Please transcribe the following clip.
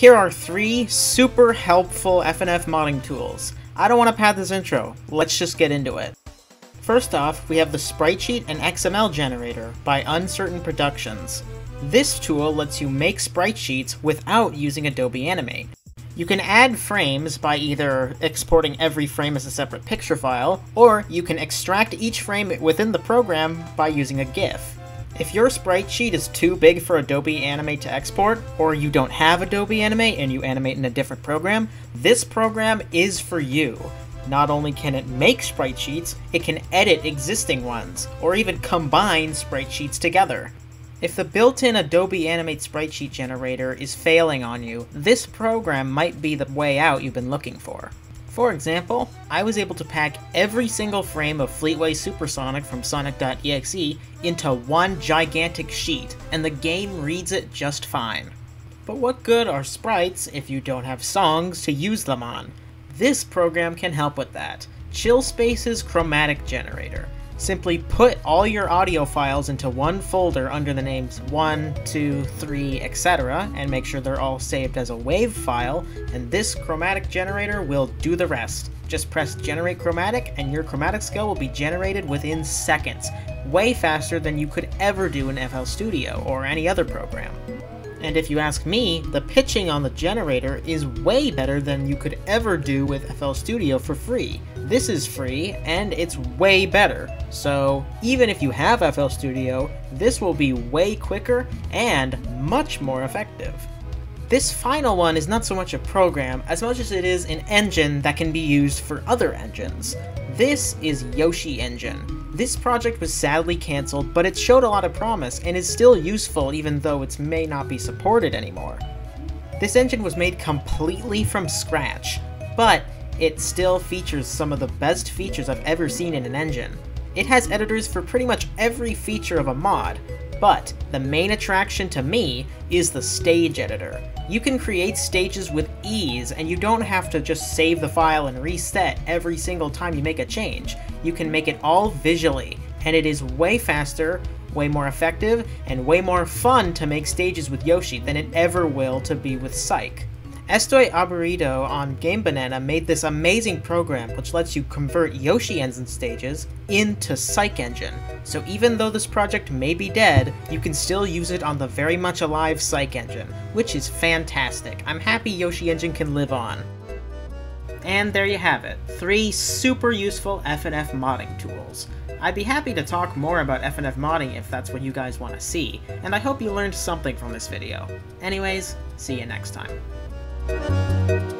Here are three super helpful FNF modding tools. I don't want to pad this intro, let's just get into it. First off, we have the Sprite Sheet and XML Generator by Uncertain Productions. This tool lets you make sprite sheets without using Adobe Animate. You can add frames by either exporting every frame as a separate picture file, or you can extract each frame within the program by using a GIF. If your sprite sheet is too big for Adobe Animate to export, or you don't have Adobe Animate and you animate in a different program, this program is for you. Not only can it make sprite sheets, it can edit existing ones, or even combine sprite sheets together. If the built-in Adobe Animate sprite sheet generator is failing on you, this program might be the way out you've been looking for. For example, I was able to pack every single frame of Fleetway Supersonic from Sonic.exe into one gigantic sheet, and the game reads it just fine. But what good are sprites if you don't have songs to use them on? This program can help with that. Chill Space's Chromatic Generator. Simply put all your audio files into one folder under the names 1, 2, 3, etc., and make sure they're all saved as a WAV file, and this chromatic generator will do the rest. Just press Generate Chromatic, and your chromatic scale will be generated within seconds, way faster than you could ever do in FL Studio or any other program. And if you ask me, the pitching on the generator is way better than you could ever do with FL Studio for free. This is free, and it's way better. So even if you have FL Studio, this will be way quicker and much more effective. This final one is not so much a program as much as it is an engine that can be used for other engines. This is Yoshi Engine. This project was sadly cancelled, but it showed a lot of promise and is still useful even though it may not be supported anymore. This engine was made completely from scratch, but it still features some of the best features I've ever seen in an engine. It has editors for pretty much every feature of a mod, but the main attraction to me is the stage editor. You can create stages with ease, and you don't have to just save the file and reset every single time you make a change. You can make it all visually, and it is way faster, way more effective, and way more fun to make stages with Yoshi than it ever will to be with Psych. Estoy Aburrido on GameBanana made this amazing program which lets you convert Yoshi engine stages into Psych Engine. So even though this project may be dead, you can still use it on the very much alive Psych Engine, which is fantastic. I'm happy Yoshi Engine can live on. And there you have it, three super useful FNF modding tools. I'd be happy to talk more about FNF modding if that's what you guys want to see, and I hope you learned something from this video. Anyways, see you next time. Música